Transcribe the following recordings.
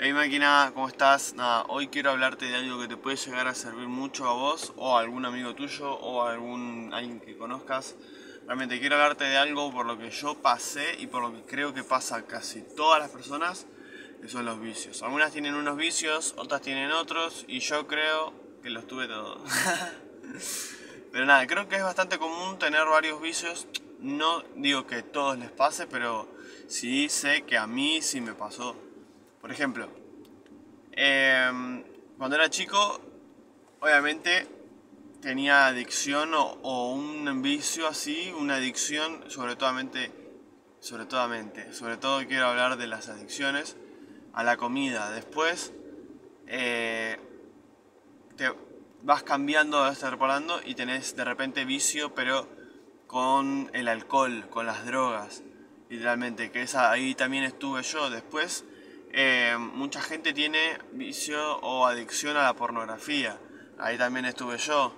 Hey máquina, ¿cómo estás? Nada, hoy quiero hablarte de algo que te puede llegar a servir mucho a vos o a algún amigo tuyo o a algún alguien que conozcas. Realmente quiero hablarte de algo por lo que yo pasé y por lo que creo que pasa a casi todas las personas, que son los vicios. Algunas tienen unos vicios, otras tienen otros y yo creo que los tuve todos. pero nada, creo que es bastante común tener varios vicios. No digo que a todos les pase, pero sí sé que a mí sí me pasó. Por ejemplo, em, cuando era chico, obviamente tenía adicción o, un vicio así, una adicción, sobre todo, sobre todo, sobre todo quiero hablar de las adicciones a la comida. Después eh, te vas cambiando, vas reparando y tenés de repente vicio, pero con el alcohol, con las drogas, literalmente, que esa, ahí también estuve yo. Después eh, mucha gente tiene vicio o adicción a la pornografía. Ahí también estuve yo.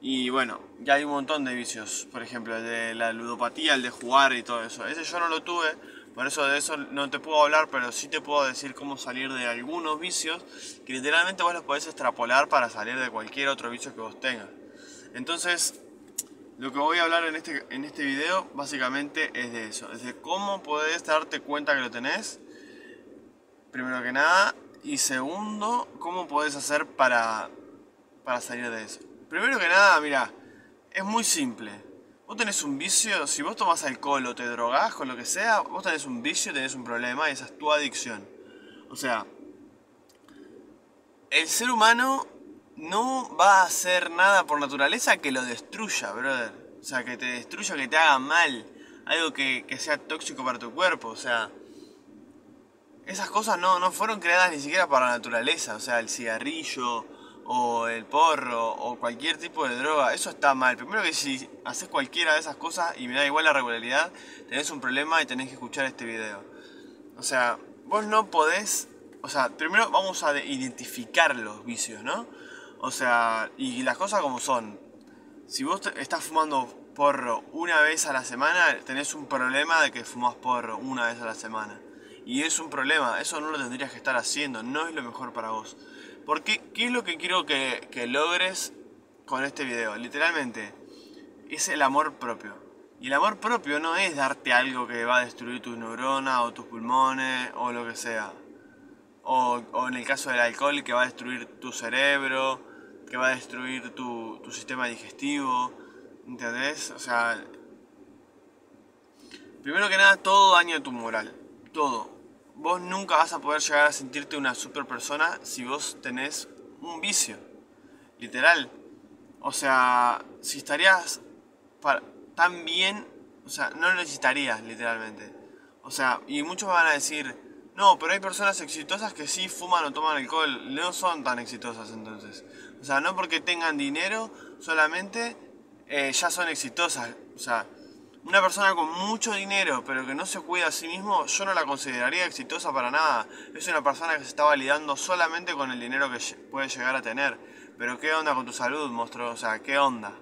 Y bueno, ya hay un montón de vicios. Por ejemplo, el de la ludopatía, el de jugar y todo eso. Ese yo no lo tuve, por eso de eso no te puedo hablar, pero sí te puedo decir cómo salir de algunos vicios que literalmente vos los podés extrapolar para salir de cualquier otro vicio que vos tengas. Entonces, lo que voy a hablar en este, en este video básicamente es de eso, es de cómo podés darte cuenta que lo tenés primero que nada. Y segundo, ¿cómo podés hacer para, para salir de eso? Primero que nada, mira, es muy simple. Vos tenés un vicio, si vos tomás alcohol o te drogás con lo que sea, vos tenés un vicio, tenés un problema y esa es tu adicción. O sea, el ser humano no va a hacer nada por naturaleza que lo destruya, brother. O sea, que te destruya, que te haga mal. Algo que, que sea tóxico para tu cuerpo. O sea, esas cosas no, no fueron creadas ni siquiera para la naturaleza, o sea, el cigarrillo o el porro o cualquier tipo de droga, eso está mal. Primero que si haces cualquiera de esas cosas y me da igual la regularidad, tenés un problema y tenés que escuchar este video. O sea, vos no podés, o sea, primero vamos a identificar los vicios, ¿no? O sea, y las cosas como son. Si vos estás fumando porro una vez a la semana, tenés un problema de que fumas porro una vez a la semana. Y es un problema, eso no lo tendrías que estar haciendo, no es lo mejor para vos. Porque, ¿qué es lo que quiero que, logres con este video? Literalmente, es el amor propio. Y el amor propio no es darte algo que va a destruir tus neuronas o tus pulmones o lo que sea. O, en el caso del alcohol que va a destruir tu cerebro, que va a destruir tu, tu sistema digestivo. ¿Entendés? O sea, primero que nada, todo daña tu moral todo. Vos nunca vas a poder llegar a sentirte una super persona si vos tenés un vicio. Literal. O sea, si estarías tan bien, o sea, no lo necesitarías, literalmente. O sea, y muchos van a decir, no, pero hay personas exitosas que sí fuman o toman alcohol, no son tan exitosas entonces. O sea, no porque tengan dinero solamente eh, ya son exitosas. O sea, una persona con mucho dinero pero que no se cuida a sí mismo, yo no la consideraría exitosa para nada. Es una persona que se está validando solamente con el dinero que puede llegar a tener. Pero ¿qué onda con tu salud, monstruo? O sea, ¿qué onda?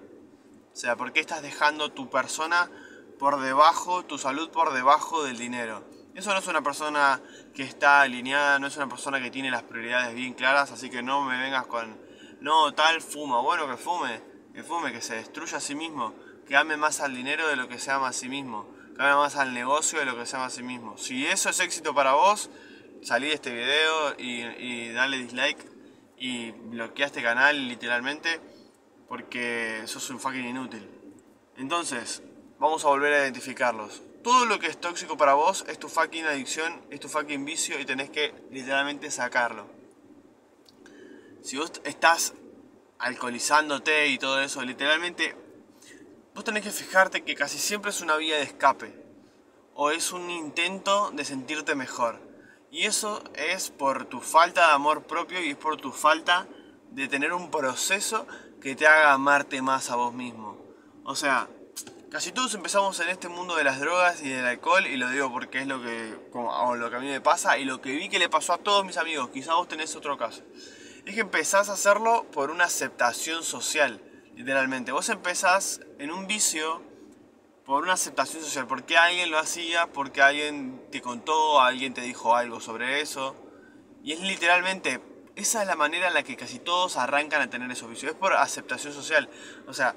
O sea, ¿por qué estás dejando tu persona por debajo, tu salud por debajo del dinero? Eso no es una persona que está alineada, no es una persona que tiene las prioridades bien claras, así que no me vengas con, no, tal fuma, bueno, que fume, que fume, que se destruya a sí mismo que ame más al dinero de lo que se ama a sí mismo, que ame más al negocio de lo que se ama a sí mismo. Si eso es éxito para vos, salí de este video y, dale dislike y bloquea este canal literalmente porque sos un fucking inútil. Entonces, vamos a volver a identificarlos. Todo lo que es tóxico para vos es tu fucking adicción, es tu fucking vicio y tenés que literalmente sacarlo. Si vos estás alcoholizándote y todo eso, literalmente vos tenés que fijarte que casi siempre es una vía de escape o es un intento de sentirte mejor. Y eso es por tu falta de amor propio y es por tu falta de tener un proceso que te haga amarte más a vos mismo. O sea, casi todos empezamos en este mundo de las drogas y del alcohol y lo digo porque es lo que, lo que a mí me pasa y lo que vi que le pasó a todos mis amigos. Quizá vos tenés otro caso. Es que empezás a hacerlo por una aceptación social Literalmente, vos empezás en un vicio por una aceptación social, porque alguien lo hacía, porque alguien te contó, alguien te dijo algo sobre eso. Y es literalmente, esa es la manera en la que casi todos arrancan a tener esos vicios. Es por aceptación social. O sea,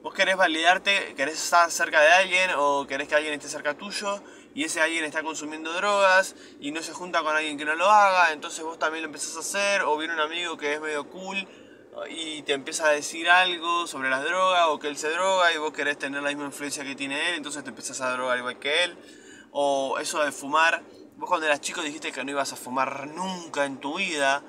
vos querés validarte, querés estar cerca de alguien o querés que alguien esté cerca tuyo y ese alguien está consumiendo drogas y no se junta con alguien que no lo haga, entonces vos también lo empezás a hacer o viene un amigo que es medio cool y te empieza a decir algo sobre las drogas o que él se droga y vos querés tener la misma influencia que tiene él, entonces te empezás a drogar igual que él. O eso de fumar, vos cuando eras chico dijiste que no ibas a fumar nunca en tu vida,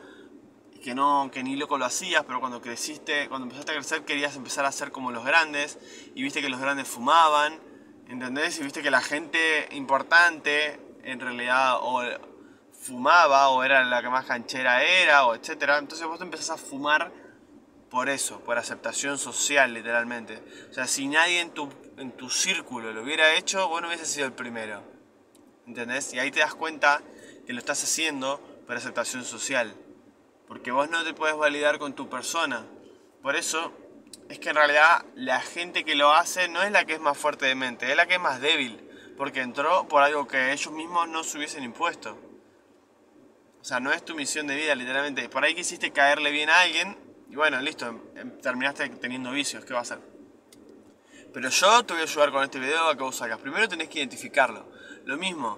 que no, que ni loco lo hacías, pero cuando creciste, cuando empezaste a crecer querías empezar a ser como los grandes y viste que los grandes fumaban, ¿entendés? Y viste que la gente importante en realidad fumaba o era la que más canchera era o etcétera, entonces vos te empezás a fumar por eso, por aceptación social, literalmente. O sea, si nadie en tu, en tu círculo lo hubiera hecho, vos no hubieses sido el primero. ¿Entendés? Y ahí te das cuenta que lo estás haciendo por aceptación social. Porque vos no te puedes validar con tu persona. Por eso es que en realidad la gente que lo hace no es la que es más fuerte de mente, es la que es más débil. Porque entró por algo que ellos mismos no se hubiesen impuesto. O sea, no es tu misión de vida, literalmente. Por ahí quisiste caerle bien a alguien y bueno, listo, em, terminaste teniendo vicios, ¿qué va a hacer? Pero yo te voy a ayudar con este video a que vos sacas. Primero tenés que identificarlo. Lo mismo,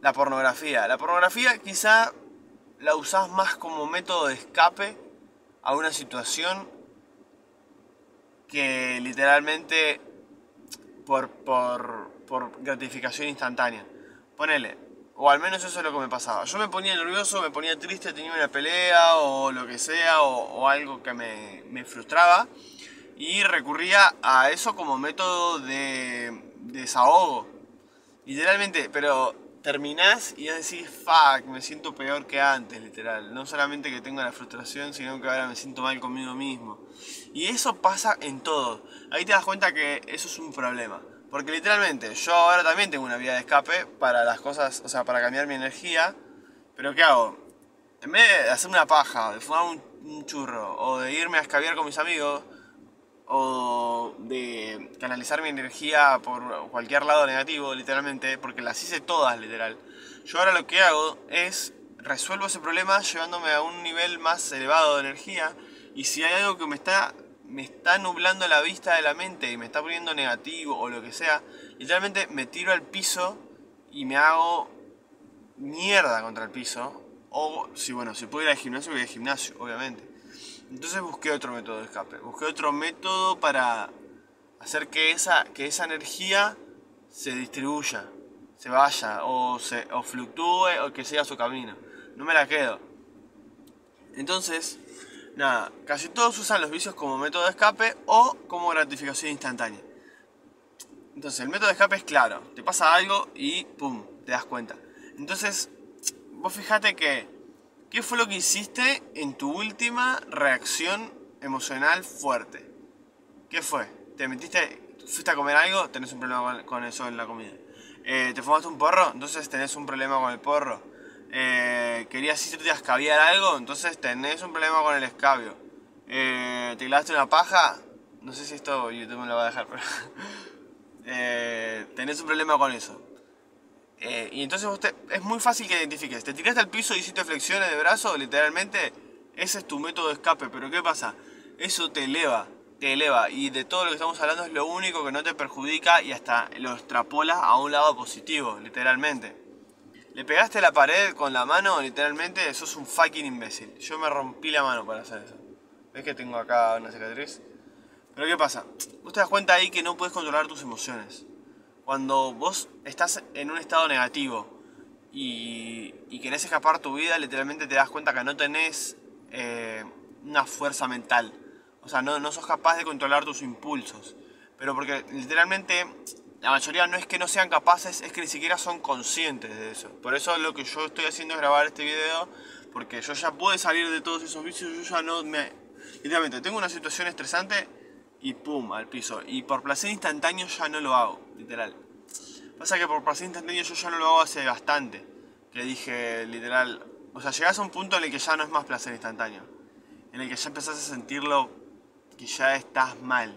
la pornografía. La pornografía quizá la usás más como método de escape a una situación que literalmente por, por, por gratificación instantánea. Ponele, o al menos eso es lo que me pasaba. Yo me ponía nervioso, me ponía triste, tenía una pelea o lo que sea, o, algo que me, me, frustraba. Y recurría a eso como método de, desahogo. Literalmente, pero terminás y decís, fuck, me siento peor que antes, literal. No solamente que tengo la frustración, sino que ahora me siento mal conmigo mismo. Y eso pasa en todo. Ahí te das cuenta que eso es un problema. Porque literalmente, yo ahora también tengo una vía de escape para las cosas, o sea, para cambiar mi energía. Pero ¿qué hago? En vez de hacer una paja, de fumar un, churro, o de irme a escabiar con mis amigos, o de canalizar mi energía por cualquier lado negativo, literalmente, porque las hice todas, literal. Yo ahora lo que hago es resuelvo ese problema llevándome a un nivel más elevado de energía. Y si hay algo que me está me está nublando la vista de la mente y me está poniendo negativo o lo que sea, literalmente me tiro al piso y me hago mierda contra el piso. O si bueno, si puedo ir al gimnasio, voy al gimnasio, obviamente. Entonces busqué otro método de escape. Busqué otro método para hacer que esa, que esa energía se distribuya, se vaya, o, se, o fluctúe, o que siga su camino. No me la quedo. Entonces, Nada, casi todos usan los vicios como método de escape o como gratificación instantánea. Entonces, el método de escape es claro, te pasa algo y pum, te das cuenta. Entonces, vos fíjate que, ¿qué fue lo que hiciste en tu última reacción emocional fuerte? ¿Qué fue? ¿Te metiste, fuiste a comer algo? Tenés un problema con, eso en la comida. Eh, ¿Te fumaste un porro? Entonces tenés un problema con el porro eh, querías irte a escabiar algo, entonces tenés un problema con el escabio. Eh, ¿Te clavaste una paja? No sé si esto YouTube me lo va a dejar, pero... eh, tenés un problema con eso. Eh, y entonces es muy fácil que identifiques. Te tiraste al piso y hiciste flexiones de brazo, literalmente, ese es tu método de escape. Pero ¿qué pasa? Eso te eleva, te eleva. Y de todo lo que estamos hablando es lo único que no te perjudica y hasta lo extrapola a un lado positivo, literalmente. Le pegaste la pared con la mano, literalmente, sos un fucking imbécil. Yo me rompí la mano para hacer eso. ¿Ves que tengo acá una cicatriz? Pero ¿qué pasa? Vos te das cuenta ahí que no puedes controlar tus emociones. Cuando vos estás en un estado negativo y, y querés escapar tu vida, literalmente te das cuenta que no tenés eh, una fuerza mental. O sea, no, no sos capaz de controlar tus impulsos. Pero porque literalmente la mayoría no es que no sean capaces, es que ni siquiera son conscientes de eso. Por eso lo que yo estoy haciendo es grabar este video, porque yo ya pude salir de todos esos vicios, yo ya no me... Literalmente, tengo una situación estresante y pum, al piso. Y por placer instantáneo ya no lo hago, literal. Pasa que por placer instantáneo yo ya no lo hago hace bastante. Que dije, literal... O sea, llegas a un punto en el que ya no es más placer instantáneo. En el que ya empezás a sentirlo que ya estás mal.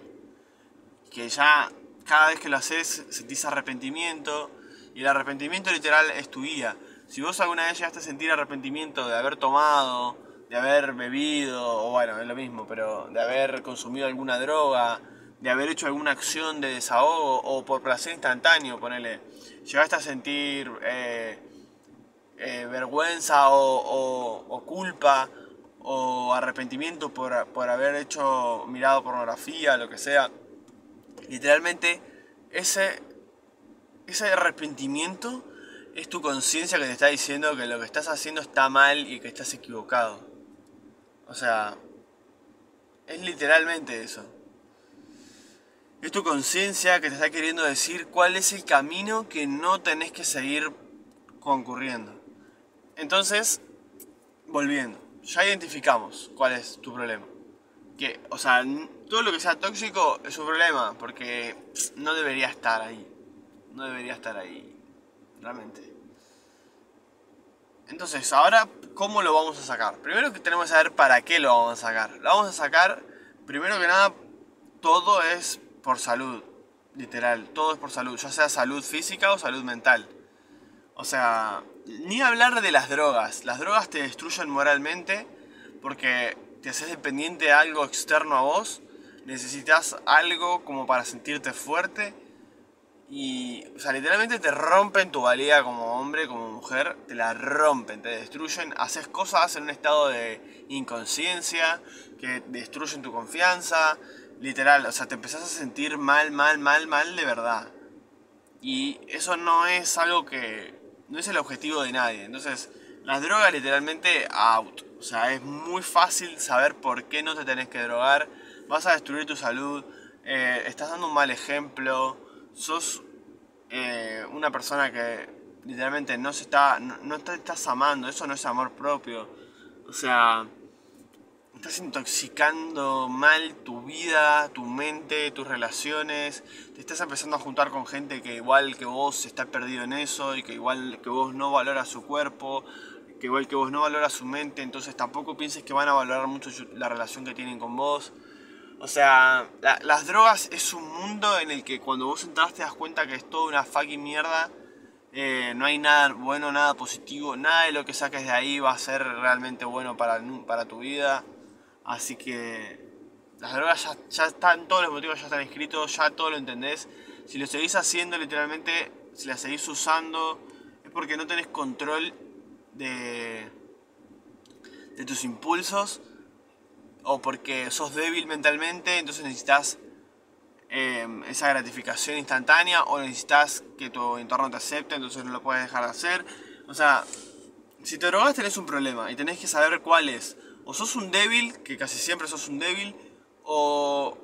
Que ya cada vez que lo haces sentís arrepentimiento y el arrepentimiento literal es tu guía. Si vos alguna vez llegaste a sentir arrepentimiento de haber tomado, de haber bebido, o bueno, es lo mismo, pero de haber consumido alguna droga, de haber hecho alguna acción de desahogo o por placer instantáneo, ponele, llegaste a sentir eh, eh, vergüenza o, culpa o arrepentimiento por, por haber hecho mirado pornografía, lo que sea, literalmente ese, ese arrepentimiento es tu conciencia que te está diciendo que lo que estás haciendo está mal y que estás equivocado. O sea, es literalmente eso. Es tu conciencia que te está queriendo decir cuál es el camino que no tenés que seguir concurriendo. Entonces, volviendo, ya identificamos cuál es tu problema. Que, o sea, todo lo que sea tóxico es un problema, porque no debería estar ahí. No debería estar ahí realmente. Entonces, ahora, ¿cómo lo vamos a sacar? Primero que tenemos que saber para qué lo vamos a sacar. Lo vamos a sacar, primero que nada, todo es por salud, literal, todo es por salud, ya sea salud física o salud mental. O sea, ni hablar de las drogas. Las drogas te destruyen moralmente porque te haces dependiente de algo externo a vos. Necesitas algo como para sentirte fuerte y, o sea, literalmente te rompen tu valía como hombre, como mujer, te la rompen, te destruyen, haces cosas en un estado de inconsciencia que destruyen tu confianza, literal, o sea, te empezás a sentir mal, mal, mal, mal de verdad. Y eso no es algo que, no es el objetivo de nadie. Entonces, las drogas literalmente out. O sea, es muy fácil saber por qué no te tenés que drogar, vas a destruir tu salud, eh, estás dando un mal ejemplo sos eh, una persona que literalmente no se está, no, te estás amando, eso no es amor propio. O sea, estás intoxicando mal tu vida, tu mente, tus relaciones, te estás empezando a juntar con gente que igual que vos está perdido en eso y que igual que vos no valora su cuerpo, que igual que vos no valora su mente, entonces tampoco pienses que van a valorar mucho la relación que tienen con vos. O sea, las drogas es un mundo en el que cuando vos entras te das cuenta que es toda una fucking mierda. Eh, no hay nada bueno, nada positivo, nada de lo que saques de ahí va a ser realmente bueno para, para tu vida. Así que las drogas ya, ya están, todos los motivos ya están escritos, ya todo lo entendés. Si lo seguís haciendo literalmente, si la seguís usando, es porque no tenés control de, de tus impulsos o porque sos débil mentalmente, entonces necesitas em, esa gratificación instantánea o necesitas que tu entorno te acepte, entonces no lo puedes dejar de hacer. O sea, si te drogas tenés un problema y tenés que saber cuál es. O sos un débil, que casi siempre sos un débil, o,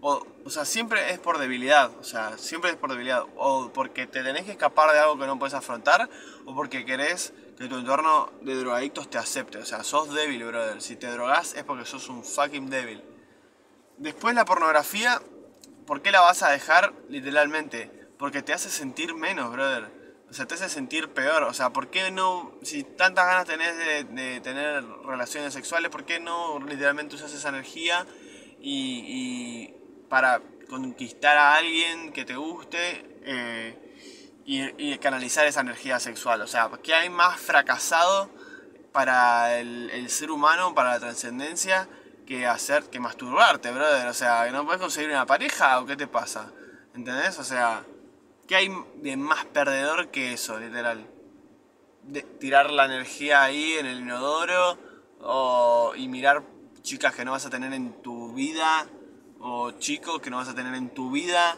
o, o sea, siempre es por debilidad, o sea, siempre es por debilidad, o porque te tenés que escapar de algo que no puedes afrontar, o porque querés que tu entorno de drogadictos te acepte. O sea, sos débil, brother. Si te drogas es porque sos un fucking débil. Después la pornografía, ¿por qué la vas a dejar literalmente? Porque te hace sentir menos, brother. O sea, te hace sentir peor. O sea, ¿por qué no, si tantas ganas tenés de, tener relaciones sexuales, ¿por qué no literalmente usas esa energía y, y para conquistar a alguien que te guste? Eh, y, canalizar esa energía sexual. O sea, ¿qué hay más fracasado para el, ser humano, para la trascendencia, que hacer, que masturbarte, brother? O sea, ¿no puedes conseguir una pareja o qué te pasa? ¿Entendés? O sea, ¿qué hay de más perdedor que eso, literal? Tirar la energía ahí en el inodoro o, y mirar chicas que no vas a tener en tu vida o chicos que no vas a tener en tu vida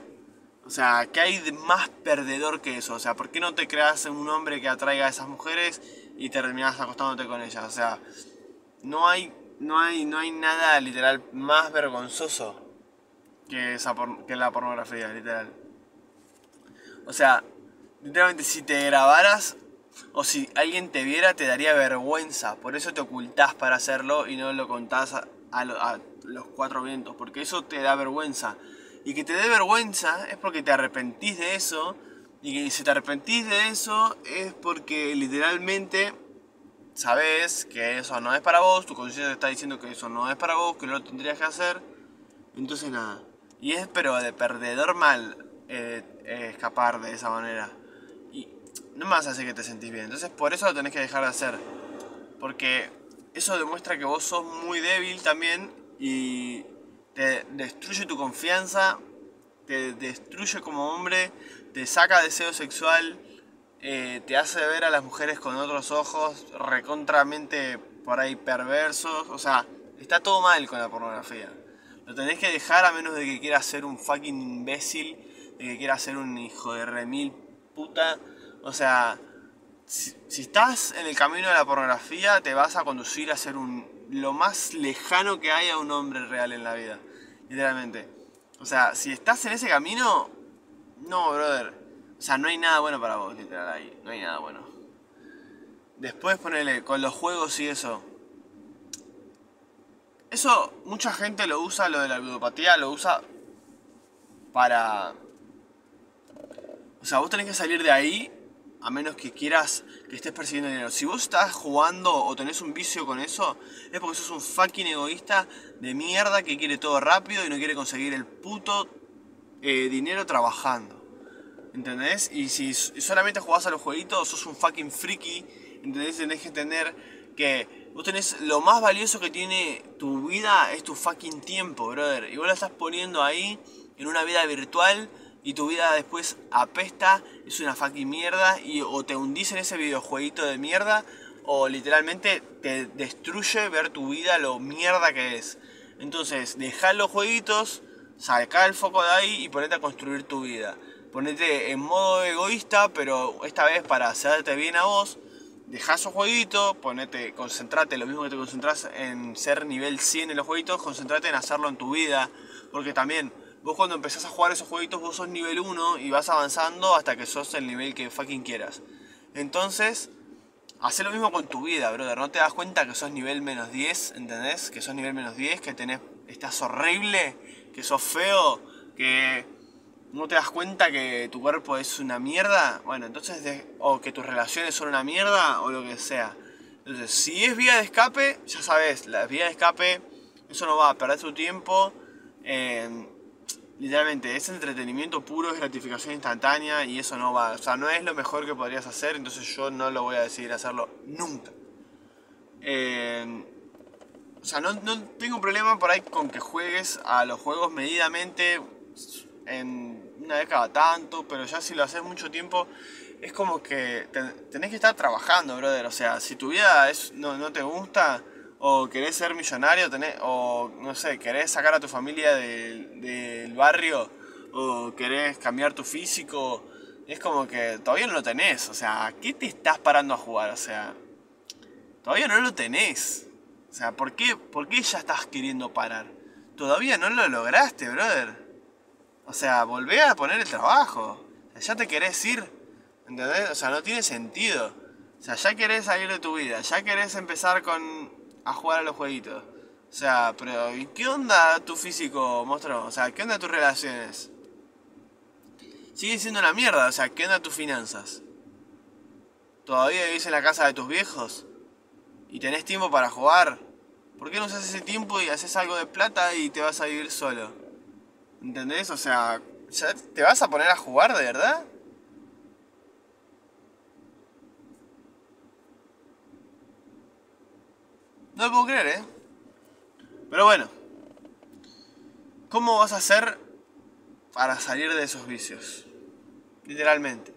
o sea, ¿qué hay de más perdedor que eso? O sea, ¿por qué no te creas un hombre que atraiga a esas mujeres y terminas acostándote con ellas? O sea, no hay, no hay, no hay nada literal más vergonzoso que, esa que la pornografía, literal. O sea, literalmente si te grabaras o si alguien te viera te daría vergüenza. Por eso te ocultás para hacerlo y no lo contás a, a los cuatro vientos. Porque eso te da vergüenza y que te dé vergüenza es porque te arrepentís de eso. Y que si te arrepentís de eso es porque literalmente sabes que eso no es para vos, tu conciencia te está diciendo que eso no es para vos, que no lo tendrías que hacer. Entonces nada. Y es pero de perdedor mal eh, eh, escapar de esa manera. Y no a hacer que te sentís bien. Entonces por eso lo tenés que dejar de hacer. Porque eso demuestra que vos sos muy débil también y te destruye tu confianza, te destruye como hombre, te saca deseo sexual, eh, te hace ver a las mujeres con otros ojos, recontramente por ahí perversos. O sea, está todo mal con la pornografía. Lo tenés que dejar a menos de que quieras ser un fucking imbécil, de que quieras ser un hijo de remil puta. O sea, si, estás en el camino de la pornografía, te vas a conducir a ser un, lo más lejano que hay a un hombre real en la vida. Literalmente. O sea, si estás en ese camino, no, brother. O sea, no hay nada bueno para vos, literal, ahí. No hay nada bueno. Después ponele con los juegos y eso. Eso, mucha gente lo usa, lo de la ludopatía, lo usa para... O sea, vos tenés que salir de ahí a menos que quieras que estés persiguiendo dinero. Si vos estás jugando o tenés un vicio con eso, es porque sos un fucking egoísta de mierda que quiere todo rápido y no quiere conseguir el puto eh, dinero trabajando. ¿Entendés? Y si solamente jugás a los jueguitos, sos un fucking friki. ¿Entendés? Tenés que entender que vos tenés lo más valioso que tiene tu vida es tu fucking tiempo, brother. Y vos lo estás poniendo ahí en una vida virtual y tu vida después apesta, es una fucking mierda y o te hundís en ese videojueguito de mierda o literalmente te destruye ver tu vida lo mierda que es. Entonces, dejá los jueguitos, saca el foco de ahí y ponete a construir tu vida. Ponete en modo egoísta, pero esta vez para hacerte bien a vos. Dejá esos jueguitos, ponete, concentrate, lo mismo que te concentras en ser nivel 100 en los jueguitos, concentrate en hacerlo en tu vida. Porque también Vos cuando empezás a jugar esos jueguitos, vos sos nivel 1 y vas avanzando hasta que sos el nivel que fucking quieras. Entonces, haz lo mismo con tu vida, brother. No te das cuenta que sos nivel menos 10, ¿entendés? Que sos nivel menos 10, que tenés, estás horrible, que sos feo, que no te das cuenta que tu cuerpo es una mierda. Bueno, entonces, o que tus relaciones son una mierda, o lo que sea. Entonces, si es vía de escape, ya sabes, la vía de escape, eso no va a perder tu tiempo. Eh, literalmente es entretenimiento puro, es gratificación instantánea y eso no va, o sea, no es lo mejor que podrías hacer, entonces yo no lo voy a decidir hacerlo nunca. Eh, o sea, no, no, tengo problema por ahí con que juegues a los juegos medidamente en una década tanto, pero ya si lo haces mucho tiempo es como que tenés que estar trabajando, brother. O sea, si tu vida es, no, no te gusta, o querés ser millonario, tenés, o no sé, querés sacar a tu familia del, barrio, o querés cambiar tu físico, es como que todavía no lo tenés, o sea, ¿qué te estás parando a jugar? O sea, todavía no lo tenés. O sea, ¿por qué, ¿por qué ya estás queriendo parar? Todavía no lo lograste, brother. O sea, volvé a poner el trabajo. O sea, ya te querés ir. ¿Entendés? O sea, no tiene sentido. O sea, ya querés salir de tu vida. Ya querés empezar con a jugar a los jueguitos. O sea, pero ¿y qué onda tu físico, monstruo? O sea, ¿qué onda tus relaciones? Sigue siendo una mierda, o sea, ¿qué onda tus finanzas? ¿Todavía vivís en la casa de tus viejos? ¿Y tenés tiempo para jugar? ¿Por qué no usas ese tiempo y haces algo de plata y te vas a vivir solo? ¿Entendés? O sea, ¿te vas a poner a jugar de verdad? No lo puedo creer, ¿eh? Pero bueno. ¿Cómo vas a hacer para salir de esos vicios? Literalmente.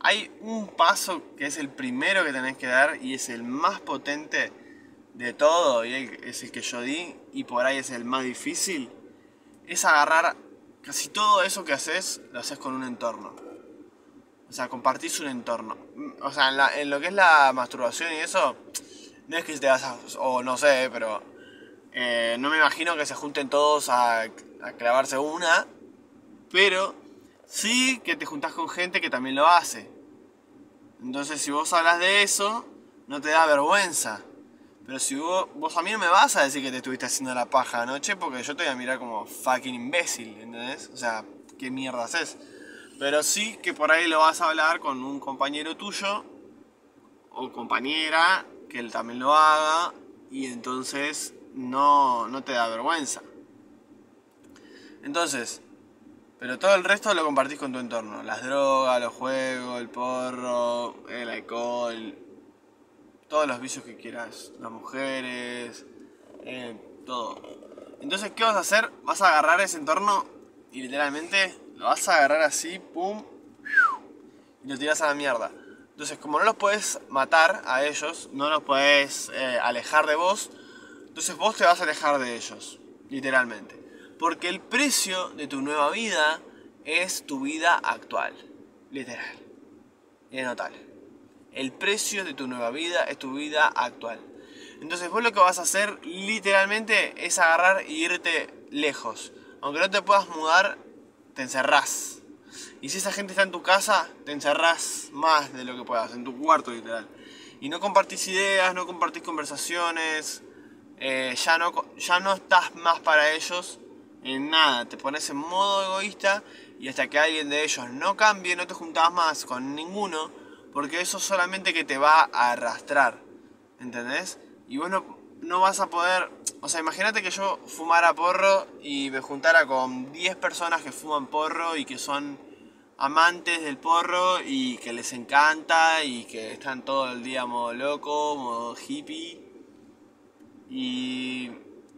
Hay un paso que es el primero que tenés que dar y es el más potente de todo y es el que yo di y por ahí es el más difícil. Es agarrar casi todo eso que haces, lo haces con un entorno. O sea, compartís un entorno. O sea, en, en lo que es la masturbación y eso, no es que te vas a. o no sé, pero. Eh, no me imagino que se junten todos a, a clavarse una. Pero sí que te juntás con gente que también lo hace. Entonces, si vos hablas de eso, no te da vergüenza. Pero si vos, vos a mí no me vas a decir que te estuviste haciendo la paja anoche, porque yo te voy a mirar como fucking imbécil, ¿entendés? O sea, ¿qué mierda haces? Pero sí que por ahí lo vas a hablar con un compañero tuyo o compañera que él también lo haga y entonces no, no te da vergüenza. Entonces, Pero todo el resto lo compartís con tu entorno. Las drogas, los juegos, el porro, el alcohol, todos los vicios que quieras. Las mujeres, eh, todo. Entonces, ¿qué vas a hacer? Vas a agarrar ese entorno y literalmente lo vas a agarrar así, pum, y lo tiras a la mierda. Entonces, como no los puedes matar a ellos, no los puedes eh, alejar de vos, entonces vos te vas a alejar de ellos, literalmente. Porque el precio de tu nueva vida es tu vida actual. Literal. Y notable. El precio de tu nueva vida es tu vida actual. Entonces vos lo que vas a hacer literalmente es agarrar y irte lejos. Aunque no te puedas mudar, te encerrás. Y si esa gente está en tu casa, te encerrás más de lo que puedas, en tu cuarto literal. Y no compartís ideas, no compartís conversaciones, eh, ya, no, ya no estás más para ellos en nada, te pones en modo egoísta y hasta que alguien de ellos no cambie, no te juntas más con ninguno, porque eso solamente que te va a arrastrar, ¿entendés? Y vos vas a poder, o sea, imagínate que yo fumara porro y me juntara con 10 personas que fuman porro y que son amantes del porro y que les encanta y que están todo el día modo loco, modo hippie. Y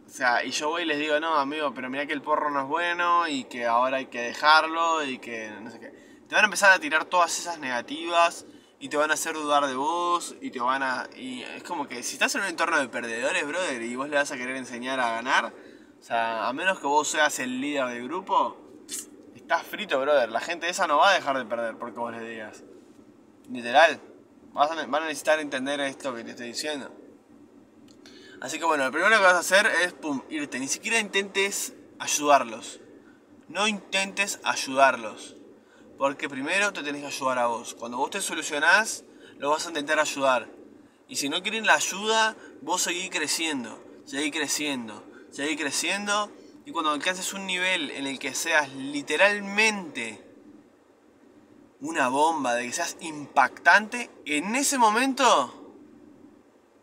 o sea, y yo voy y les digo, no, amigo, pero mira que el porro no es bueno y que ahora hay que dejarlo y que no sé qué. Te van a empezar a tirar todas esas negativas y te van a hacer dudar de vos y te van a... Y es como que si estás en un entorno de perdedores, brother, y vos le vas a querer enseñar a ganar, o sea, a menos que vos seas el líder del grupo, estás frito, brother. La gente esa no va a dejar de perder porque vos le digas. Literal. Vas van a necesitar entender esto que te estoy diciendo. Así que bueno, lo primero que vas a hacer es pum, irte. Ni siquiera intentes ayudarlos. No intentes ayudarlos. Porque primero te tenés que ayudar a vos. Cuando vos te solucionás, lo vas a intentar ayudar. Y si no quieren la ayuda, vos seguís creciendo. Seguís creciendo. Seguís creciendo. Y cuando alcances un nivel en el que seas literalmente una bomba, de que seas impactante, en ese momento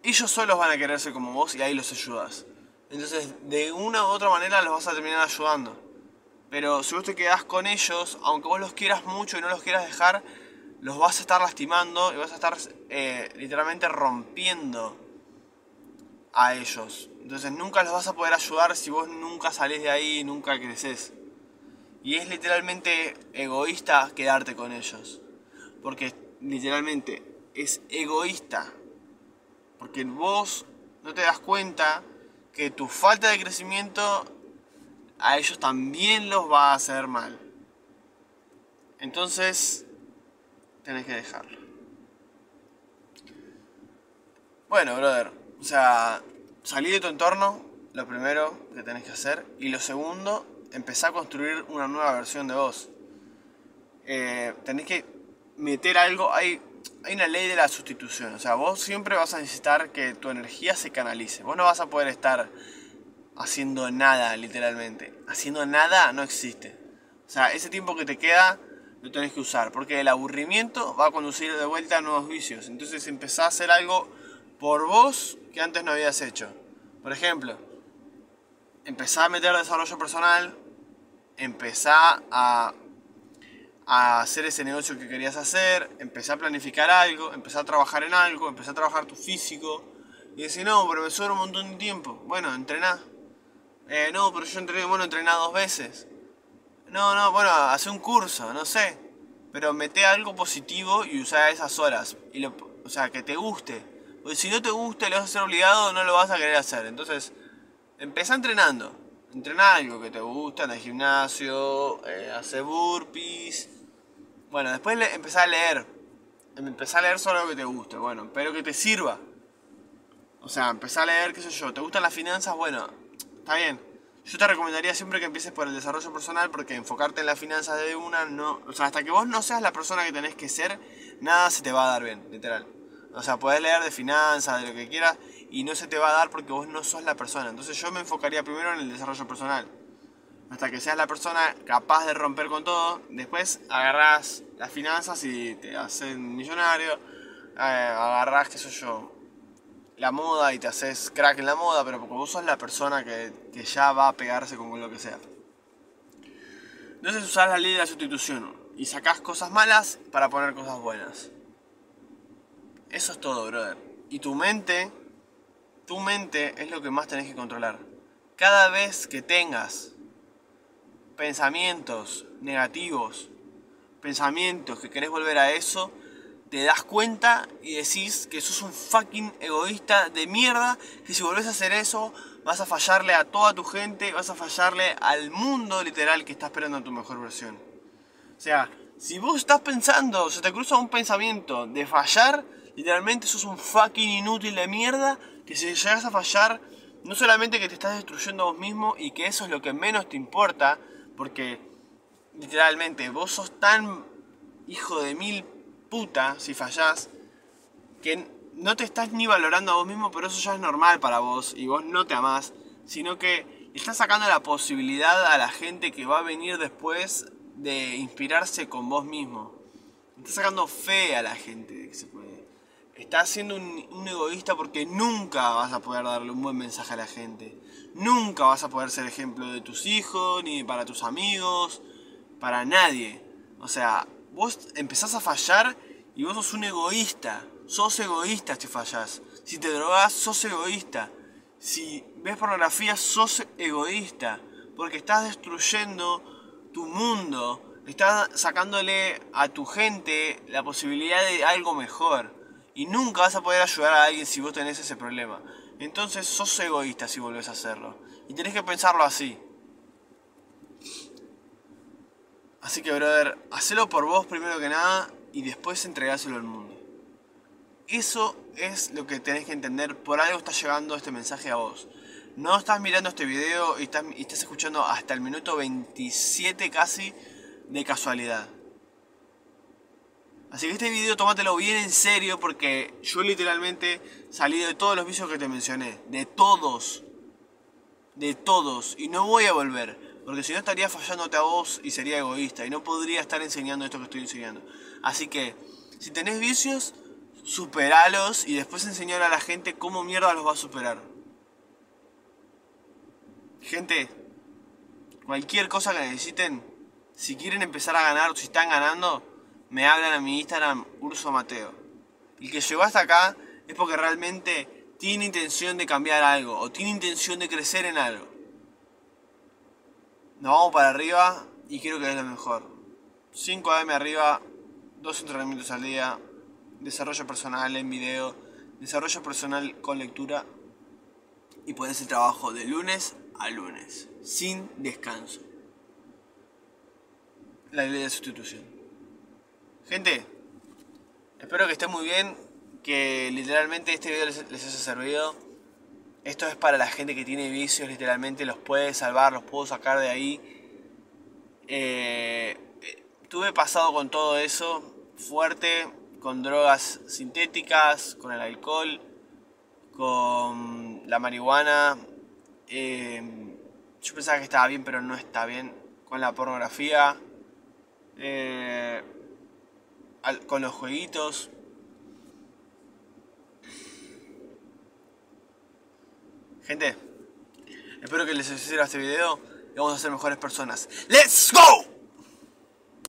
ellos solos van a quererse como vos y ahí los ayudas. Entonces, de una u otra manera los vas a terminar ayudando. Pero si vos te quedás con ellos, aunque vos los quieras mucho y no los quieras dejar, los vas a estar lastimando y vas a estar eh, literalmente rompiendo a ellos. Entonces nunca los vas a poder ayudar si vos nunca salís de ahí y nunca creces. Y es literalmente egoísta quedarte con ellos. Porque literalmente es egoísta porque vos no te das cuenta que tu falta de crecimiento a ellos también los va a hacer mal. Entonces, tenés que dejarlo. Bueno, brother, o sea, salí de tu entorno, lo primero que tenés que hacer. Y lo segundo, empezar a construir una nueva versión de vos. Eh, tenés que meter algo, hay hay una ley de la sustitución. O sea, vos siempre vas a necesitar que tu energía se canalice. Vos no vas a poder estar haciendo nada, literalmente. Haciendo nada no existe. O sea, ese tiempo que te queda lo tenés que usar. Porque el aburrimiento va a conducir de vuelta a nuevos vicios. Entonces empezá a hacer algo por vos que antes no habías hecho. Por ejemplo, empezá a meter desarrollo personal. Empezá a a hacer ese negocio que querías hacer, empezar a planificar algo, empezar a trabajar en algo, empezar a trabajar tu físico. Y decir, no, pero me sobra un montón de tiempo. Bueno, entrená. Eh, no, pero yo entrené, bueno, entrená dos veces. No, no, bueno, hace un curso, no sé. Pero mete algo positivo y usa esas horas. Y lo, o sea, que te guste. Porque si no te gusta y lo vas a hacer obligado, no lo vas a querer hacer. Entonces, empezá entrenando. Entrená algo que te gusta en el gimnasio, eh, hacer burpees, bueno, después le, empezar a leer. Empezar a leer solo lo que te guste, bueno, pero que te sirva. O sea, empezar a leer, qué sé yo, ¿te gustan las finanzas? Bueno, está bien. Yo te recomendaría siempre que empieces por el desarrollo personal porque enfocarte en las finanzas de una no... O sea, hasta que vos no seas la persona que tenés que ser, nada se te va a dar bien, literal. O sea, podés leer de finanzas, de lo que quieras, y no se te va a dar porque vos no sos la persona. Entonces yo me enfocaría primero en el desarrollo personal hasta que seas la persona capaz de romper con todo. Después agarrás las finanzas y te haces millonario. Eh, agarrás, qué sé yo, la moda y te haces crack en la moda, pero porque vos sos la persona que, ya va a pegarse con lo que sea. Entonces usás la ley de la sustitución y sacás cosas malas para poner cosas buenas. Eso es todo, brother. Y tu mente, tu mente es lo que más tenés que controlar. Cada vez que tengas pensamientos negativos, pensamientos que querés volver a eso, te das cuenta y decís que sos un fucking egoísta de mierda, que si volvés a hacer eso, vas a fallarle a toda tu gente, vas a fallarle al mundo literal que está esperando tu mejor versión. O sea, si vos estás pensando, se te cruza un pensamiento de fallar, literalmente sos un fucking inútil de mierda, que si llegas a fallar, no solamente que te estás destruyendo a vos mismo y que eso es lo que menos te importa, porque literalmente vos sos tan hijo de mil puta si fallás, que no te estás ni valorando a vos mismo, pero eso ya es normal para vos y vos no te amás, sino que estás sacando la posibilidad a la gente que va a venir después de inspirarse con vos mismo. Estás sacando fe a la gente que se puede. Estás siendo un, un, egoísta porque nunca vas a poder darle un buen mensaje a la gente. Nunca vas a poder ser ejemplo de tus hijos, ni para tus amigos, para nadie. O sea, vos empezás a fallar y vos sos un egoísta. Sos egoísta si fallás. Si te drogas, sos egoísta. Si ves pornografía, sos egoísta. Porque estás destruyendo tu mundo. Estás sacándole a tu gente la posibilidad de algo mejor. Y nunca vas a poder ayudar a alguien si vos tenés ese problema. Entonces sos egoísta si volvés a hacerlo. Y tenés que pensarlo así. Así que, brother, hacelo por vos primero que nada y después entregáselo al mundo. Eso es lo que tenés que entender. Por algo está llegando este mensaje a vos. No estás mirando este video y estás, y estás escuchando hasta el minuto 27 casi de casualidad. Así que este video tómatelo bien en serio porque yo literalmente salí de todos los vicios que te mencioné. De todos. De todos. Y no voy a volver. Porque si no estaría fallándote a vos y sería egoísta. Y no podría estar enseñando esto que estoy enseñando. Así que, si tenés vicios, superalos y después enseñar a la gente cómo mierda los va a superar. Gente, cualquier cosa que necesiten, si quieren empezar a ganar o si están ganando, me hablan a mi Instagram, Urso Mateo. El que llegó hasta acá es porque realmente tiene intención de cambiar algo o tiene intención de crecer en algo. Nos vamos para arriba y quiero que es lo mejor. 5 AM arriba, dos entrenamientos al día, desarrollo personal en video, desarrollo personal con lectura y pones el trabajo de lunes a lunes, sin descanso. La ley de sustitución. Gente, espero que estén muy bien, que literalmente este video les, les haya servido. Esto es para la gente que tiene vicios, literalmente los puede salvar, los puedo sacar de ahí. Eh, tuve pasado con todo eso fuerte, con drogas sintéticas, con el alcohol, con la marihuana. Eh, yo pensaba que estaba bien, pero no está bien. Con la pornografía, eh, con los jueguitos. Gente, espero que les sirva este video y vamos a ser mejores personas. ¡Let's go!